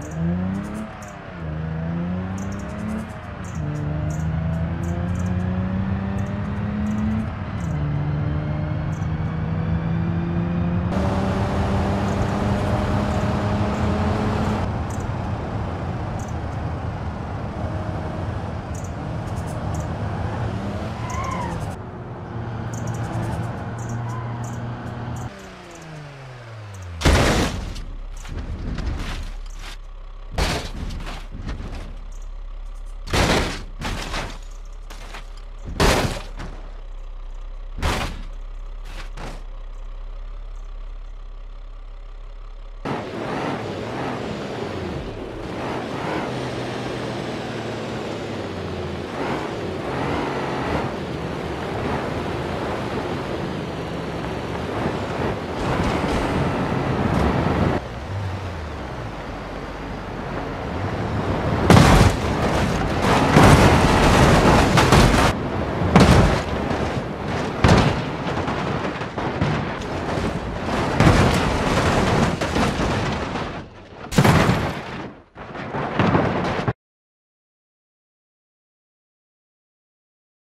Mm-hmm.